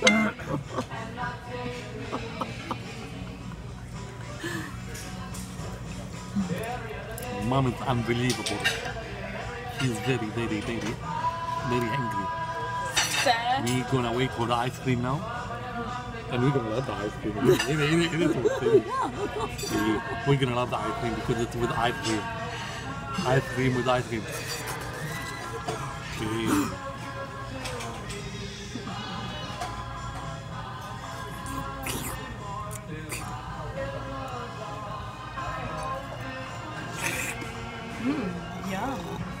Mom is unbelievable. She's very, very, very, very angry. Sad. We gonna wait for the ice cream now. And we're gonna love the ice cream. It, it, it, it is so silly. See, We're gonna love the ice cream because it's with ice cream. Ice cream with ice cream. Mmm, yum.